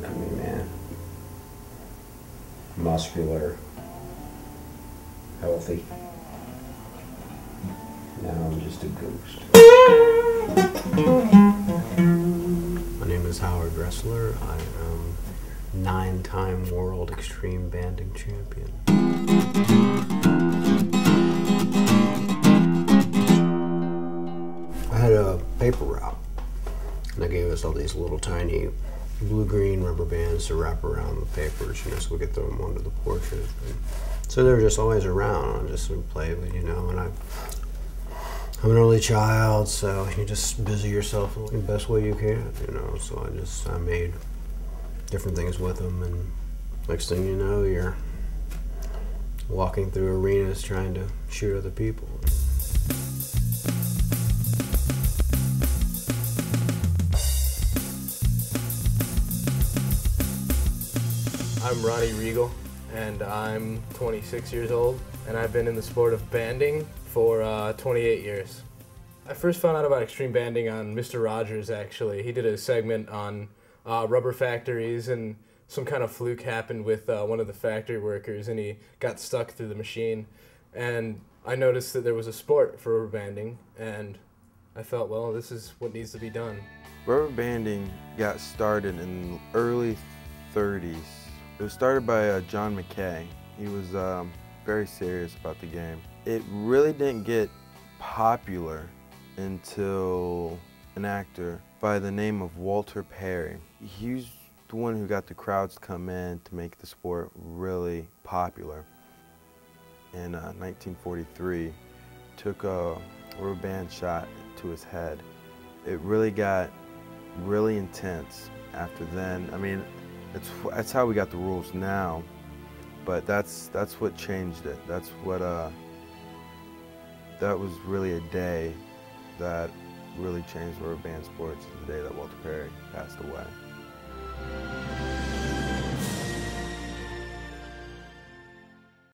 look at me, man. Muscular, healthy. Now I'm just a ghost. My name is Howard Ressler. I am nine-time world extreme banding champion. I had a paper route. And they gave us all these little tiny blue-green rubber bands to wrap around the papers, you know, so we could throw them onto the porches. So they were just always around. I just would play with, you know, and I, I'm an only child, so you just busy yourself the best way you can, you know. So I just I made different things with them, and next thing you know, you're walking through arenas trying to shoot other people. I'm Ronnie Regal, and I'm 26 years old, and I've been in the sport of banding for uh, 28 years. I first found out about extreme banding on Mr. Rogers, actually. He did a segment on uh, rubber factories, and some kind of fluke happened with uh, one of the factory workers, and he got stuck through the machine. And I noticed that there was a sport for rubber banding, and I thought, well, this is what needs to be done. Rubber banding got started in the early 30s it was started by uh, John McKay. He was um, very serious about the game. It really didn't get popular until an actor by the name of Walter Perry. He's the one who got the crowds to come in to make the sport really popular. In uh, 1943, took a rubber band shot to his head. It really got really intense after then. I mean, it's, that's how we got the rules now, but that's that's what changed it. That's what uh, that was really a day that really changed rubber band sports. The day that Walter Perry passed away.